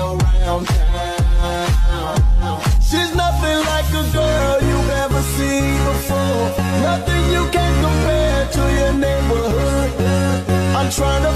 around town. She's nothing like a girl you've ever seen before. Nothing you can compare to your neighborhood. I'm trying to